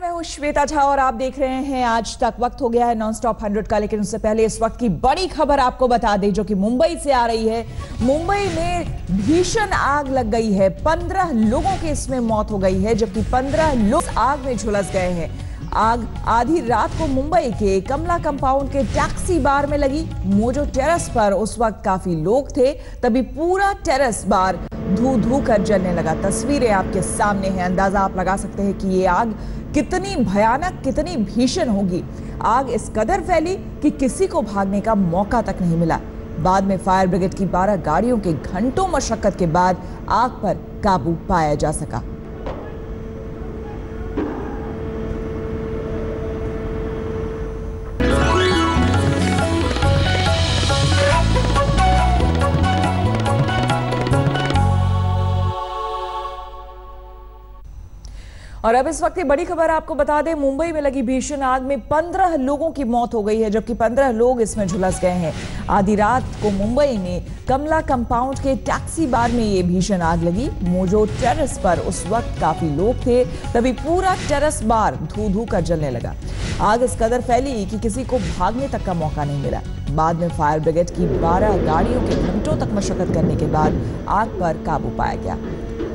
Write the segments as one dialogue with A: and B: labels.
A: मैं हूँ श्वेता झा और आप देख रहे हैं आज तक वक्त हो गया है नॉन स्टॉप हंड्रेड का, लेकिन उससे पहले इस वक्त की बड़ी खबर आपको बता दें, जो कि मुंबई से आ रही है। मुंबई में भीषण आग लग गई है। पंद्रह लोगों की इसमें मौत हो गई है, जबकि पंद्रह लोग आग में झुलस गए हैं। आग आधी रात को मुंबई के कमला कंपाउंड के टैक्सी बार में लगी। मोजो टेरेस पर उस वक्त काफ़ी लोग थे, तभी पूरा टेरेस बार धू धू कर जलने लगा। तस्वीरें आपके सामने हैं, अंदाज़ा आप लगा सकते हैं कि ये आग कितनी भयानक, कितनी भीषण होगी। आग इस कदर फैली कि किसी को भागने का मौका तक नहीं मिला। बाद में फायर ब्रिगेड की 12 गाड़ियों के घंटों मशक्कत के बाद आग पर काबू पाया जा सका। और अब इस वक्त की बड़ी खबर आपको बता दें, मुंबई में लगी भीषण आग में पंद्रह लोगों की मौत हो गई है, जबकि पंद्रह लोग इसमें झुलस गए हैं। आधी रात को मुंबई में कमला कंपाउंड के टैक्सी बार में ये भीषण आग लगी। मोजो टेरेस पर उस वक्त काफ़ी लोग थे, तभी पूरा टेरेस बार धू धू कर जलने लगा। आग इस कदर फैली कि किसी को भागने तक का मौका नहीं मिला। बाद में फायर ब्रिगेड की 12 गाड़ियों के घंटों तक मशक्कत करने के बाद आग पर काबू पाया गया।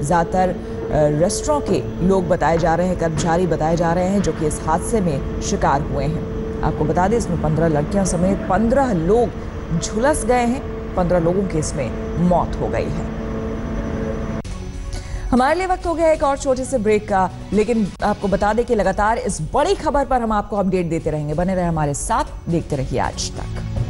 A: ज़्यादातर रेस्टोरेंट के लोग बताए जा रहे हैं, कर्मचारी बताए जा रहे हैं, जो कि इस हादसे में शिकार हुए हैं। आपको बता दें, इसमें पंद्रह लड़कियाँ समेत पंद्रह लोग झुलस गए हैं। पंद्रह लोगों की इसमें मौत हो गई है। हमारे लिए वक्त हो गया एक और छोटे से ब्रेक का, लेकिन आपको बता दें कि लगातार इस बड़ी खबर पर हम आपको अपडेट देते रहेंगे। बने रहे हमारे साथ, देखते रहिए आज तक।